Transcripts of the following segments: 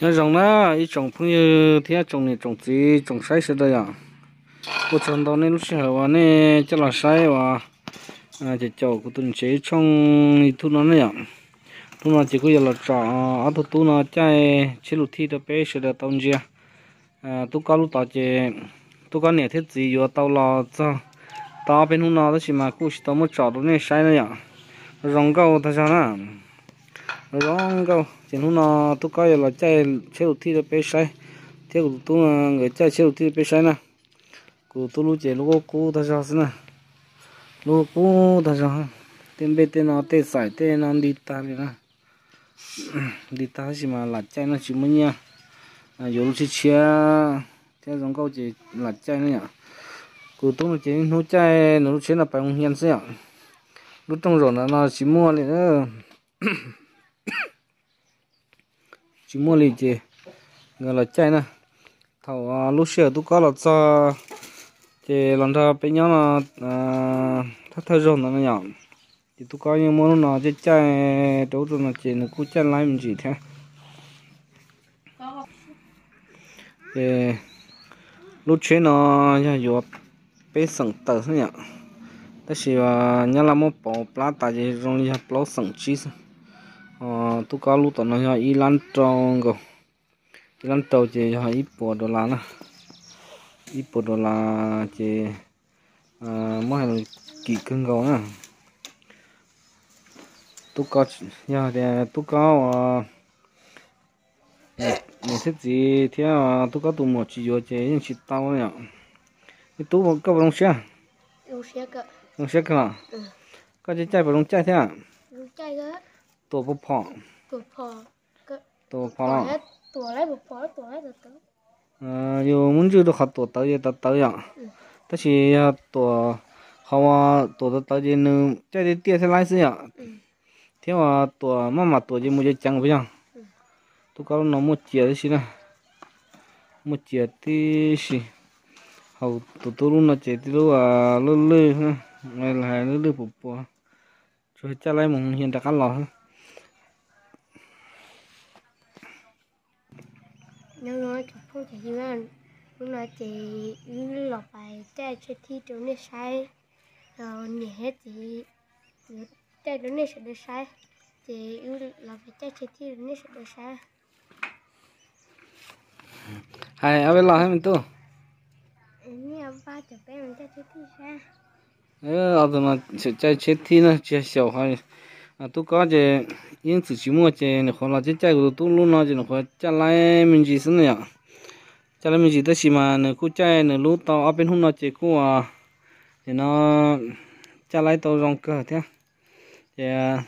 nhớ rồng đó ít trồng phong như thế trồng này trồng gì trồng sai sẽ đây à cô trồng đó nên lúc sau và nên cho là sai và à chỉ cho cô tuần chế trong thu nó này à thu nó chỉ có giờ là trọ ở thu tu nó chạy chế lụt thi được bé sẽ được tao chưa à tu cao lúc tao chỉ tu cao nè thiết gì vừa tao lo cho tao bên hôm nào đó chỉ mà cô chỉ tao mới trọ đó nên sai này à rồng câu ta sao nè rong câu chỉ hôm nào tôi coi là chạy xe đầu thi là bé sai. Thế của tôi là người chạy xe đầu thi được bé sai nè. Của tôi lúc chạy lúc cô ta sao nè. Lúc cô ta sao tên bên tên nó tên sải, tên nó đi ta đi nè. Đi ta chỉ mà là chạy nó chỉ mới nha. À dù lúc chia theo dòng câu chỉ là chạy nữa nhỉ. Cụ tung nó chỉ nó chạy nó lúc chia là bằng hiền sẽ lúc trong rồi là nó chỉ mua liền nữa chỉ mua liền chỉ người là chạy nè. Thầu à, lúc xưa tôi có là cho thì lần thà bé nhỏ là thắt thắt rồi nó nhỏ. Thì tôi có những món nó chỉ chạy đấu rồi nó chỉ nó cứ chạy lại mình chỉ thế. Thì lúc trước nó nhà vừa bé sừng tờ thế nhở đó là nhà làm một bộ plata thì dùng nhà plá sừng chi ờ tôi có lúc tao nó y lan trong rồi y lan trâu chỉ nhà ít bộ đô la nè ít bộ đô la chỉ à mỗi hàng kỳ cưng gấu nè tôi có nhà thì tôi có mình thích gì thì tôi có tụ một chỉ vô chế nhưng chỉ tao nhở cái tụ một cái bông xe Lông xe cơ. bông xe cơ mà Ừ. chỉ chạy bông chạy thế à Lông chạy cơ. Tổ bông phò phò tổ phò. Tuổi lấy một phò tuổi lấy được tớ. ờ dù muốn chưa được học tổ tới gì tới à Ừ. tất chỉ tổ họ tổ tới tới gì nữa chạy đi tiệt thế lái xe à Ừ. thế mà tổ mà mà tổ gì mua chơi chẳng không Ừ. tôi có nó một chia đấy xí nè một chia tí xí hầu tổ tổ luôn nó chạy tí lúc à lư lư ha ngày là lư lư bụp bụp rồi cha lại mong hiện tại lò ha Nhưng nói chụp không thể gì mà. Lúc nói chỉ lọc bài chạy chơi thi chỗ này sai. Rồi nhẹ hết chỉ chạy chỗ này sẽ được sai. Chỉ lọc bài chạy chơi thi chỗ này sẽ được sai. hay ở bên lò hay mình tu Ini apa coba yang chạy chơi thi sai. ờ ở đó là sẽ chạy chết thi nữa chạy 小孩 à tôi có chứ, yên chỉ chỉ mua chứ nó khó là chết chạy của tôi luôn nó chứ nó khó chạy lại mình chỉ xin này chạy lại mình chỉ tới xí mà nó cứ chạy nó lúc tao ở bên hôm nó chỉ cứ à thì nó chạy lại tao rong cơ thế à? thì à,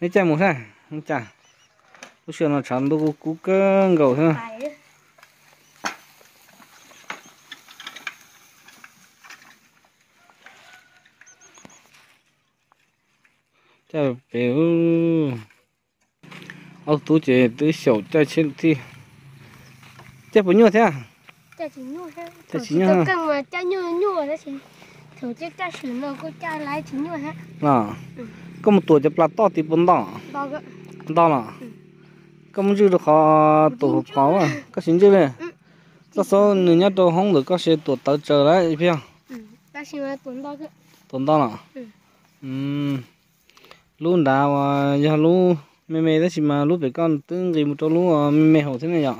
nó chạy một thế à? không chạy lúc xưa nó chán tôi cú cơ ngầu thế Chạy béo ở tôi chỉ tới 小 chạy trên thì chạy bao nhiêu thế à? Chạy chỉ nhua ha Chạy chỉ Thử nhua. cần mà chạy nhua nhua đó chị. Thử chứ chạy xử nó có chạy lái chỉ nhua ha. À Ừ. có một tuổi chụp là to thì bốn đỏ bao gỡ đỏ là. Có một chữ được họ tổ pháo à? có xin chữ này Ừ. có số người nhớ đồ không được có sẽ tổ tới trở lại phải không? Ừ. Ta xin mà tuần bao gỡ tuần đó là. Ừ. luôn đào à giờ luôn mẹ mẹ đó chỉ mà lúc về con tương gì một chỗ luôn à mẹ mẹ hậu thế này nhở?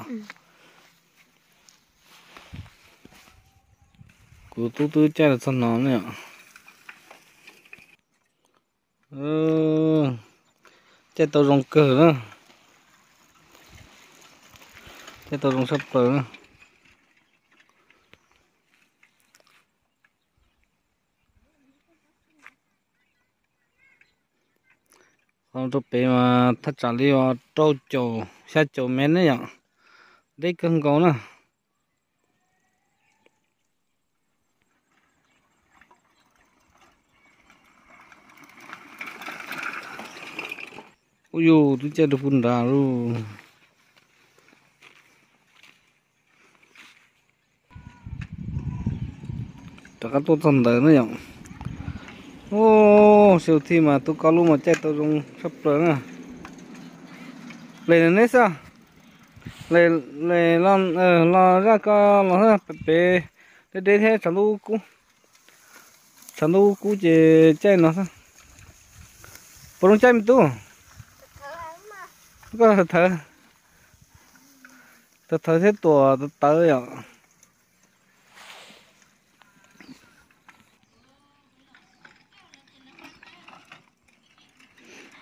Của tôi tôi chơi là thân nó này ạ ừ chơi tàu rồng cờ nữa chơi tàu rồng sắp cờ nữa tôi bé mà thắt chặt đi vào trâu chầu xa chầu mến đấy nhở đấy cân cầu nữa ôi dồi tôi chơi được phun đà luôn chắc là tôi thân đời nữa nhở ô siêu thị mà tôi có luôn mà chạy tôi dùng sắp lớn à lên đến đấy sao? Lên lên lon ờ lo ra có lo ra bể bể để để thế chẳng đâu cú chẳng đâu cú chỉ chạy nó sao bố chạy mình tu có thật thở. Thở thế tổ tới rồi.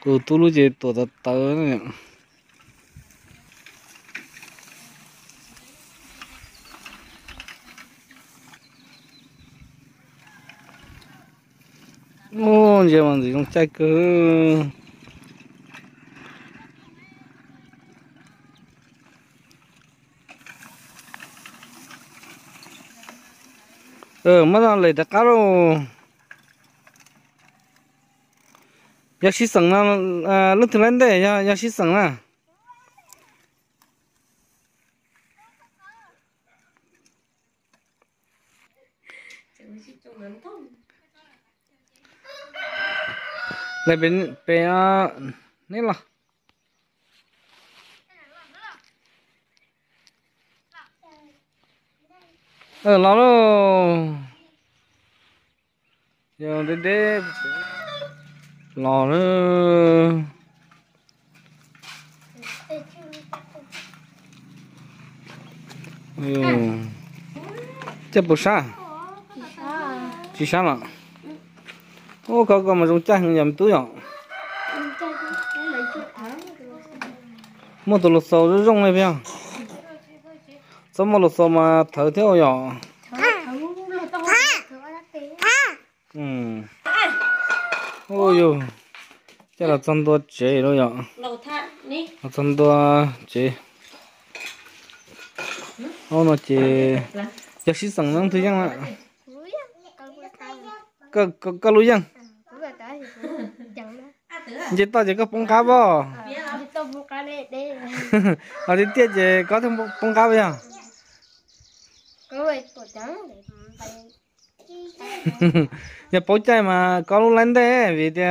Cô tu lu chỉ tổ tới này ô giờ mà gì không chạy cơ ờ mà rồi lấy được cá rồi ya xí sẵn à lúc thứ lên đây ya ya xí sẵn lại bên bên này là ờ lo lo giờ đến đây lò nó ừ chắc bữa sa chỉ sa mà ô có có mà dùng chai không nhầm túi nhở một tổ lột sầu nó rong này phải không xong một lột sầu mà thở theo nhở ừ ôi yo chắc là chân đua chế rồi nhở chân đua chế. Ô nó chế. Chắc sĩ sẵn năng thứ chẳng là có có có lối chẳng chế tao chỉ có bông cá bò. Ở đi tiết chế có thêm bông cá bây giờ nhà bố trai mà có lúc lên đây vì thì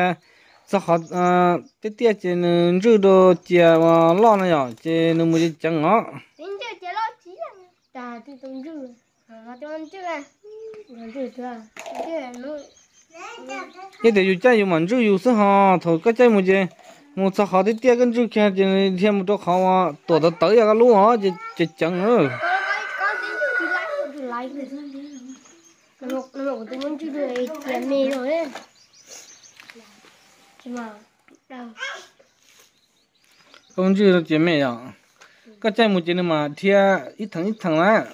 sao họ ờ tiết tiết chế nó rửa đồ chế mà lo nó nhở chế nó mới chẳng ngó cái để dù chơi dù mà rửa dù sao thôi cái chơi một chế một sao họ tiết tiết cái rửa kia chế thêm một chỗ họ mà tổ đó tới cái lúa chẳng nữa nó một nó một tôi muốn chú đuổi tiền mì rồi nhưng mà đâu. Công chữ chế mẹ à? Cái chơi một chế mà thia ít thằng ít thằng lá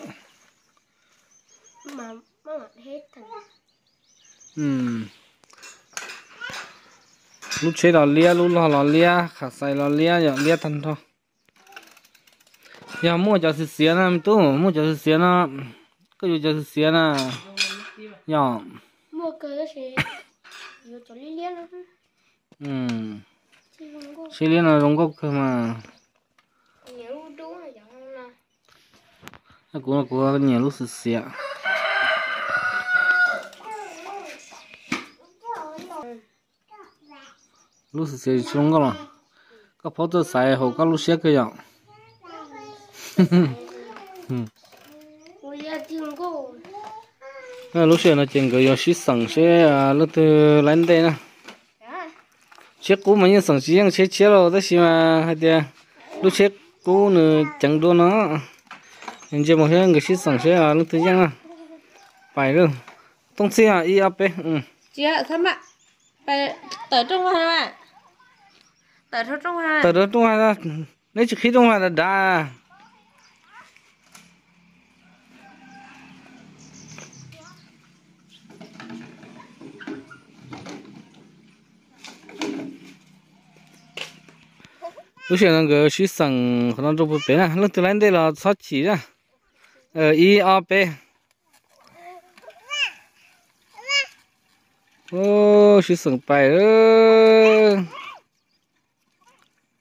mà mà hết thằng. Ừm lúc chế là lia lúc là là lia khá sai là lia giờ lia thằng thôi. Giờ mua cho sự xía na tu mua cho sự xía na gì cho sự xía na giờ mua cơ đó sẽ chỗ liên liên có xí lia là rong gốc cơ mà. Nhớ đúng là giống là cái của nó của nhà lúc sự xía lúc sự xía chung cái mà cái phốt tôi xài hồ cái lúc cái dạng ôi ya tiếng cô à, lúc xưa nó chừng cái xí sẵn xe à lúc từ lên đây nè. Chiếc cũ mà như sẵn xí yang chế chế rồi đó xí mà hay đi lúc chiếc cũ nữa chẳng đua nó. Anh chị một cái cái xí sẵn xe à lúc thứ giang à phải rồi tông xe à y áp ừ. Chị ạ thăm ạ. Tại- tới trong hoa ạ. Tới trong hoa đó trung hoa nếu chỉ khi trung hoa là đã lúc xưa nó cái xí sẵn nó đâu biết nè lúc từ lên đây là sáu chỉ ra ờ y a b ô xí sẵn bài ơ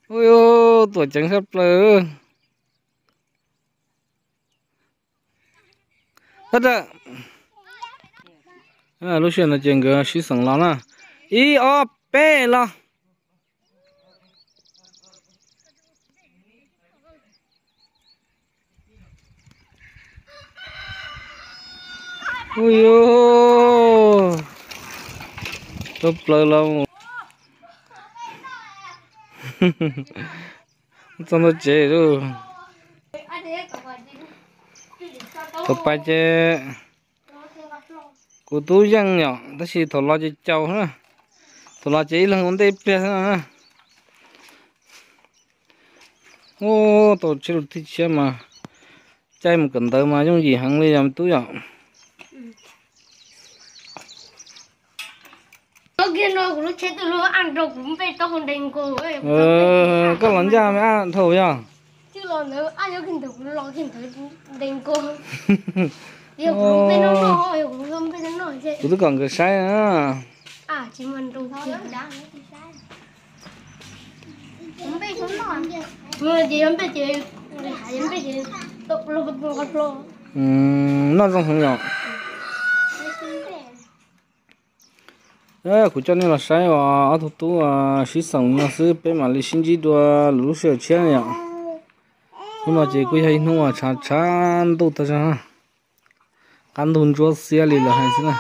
ôi ô tuổi trắng sắp lờ thật ạ à lúc xưa nó chuyện cái xí sẵn lắm nè y a b là ui ô tốt lơ lâu trong nó chế rồi tập bài chế cô tú dân nhỏ đó là thổ lo chế châu ha thổ lo chế lần vấn đề bia ha ô tổ chế được thích chế mà. Chạy một cần tờ mà, giống gì hắn đi làm tú nhỏ. Kia nó cũng chết từ lúc ăn rồi cũng phải tao còn đánh cô ấy. Ờ các lần ra mới ăn thầu nhá chứ lo nữa ăn nhớ kinh thực lo kinh thực đánh cô giờ cũng phải nó nó giờ cũng không phải nó chứ. Tôi còn cái sai á à chỉ mình đâu thôi không biết chúng nó mà chị không biết chị? Không biết chị. Tụt lo bật lo lo 음那 哎，回家那个山药啊，阿土豆啊，谁生那？是白马的新几多卢小倩呀？你妈这国下一弄啊，产产多的啊？感动着死眼泪了，还是呢？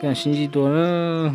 干新几多了？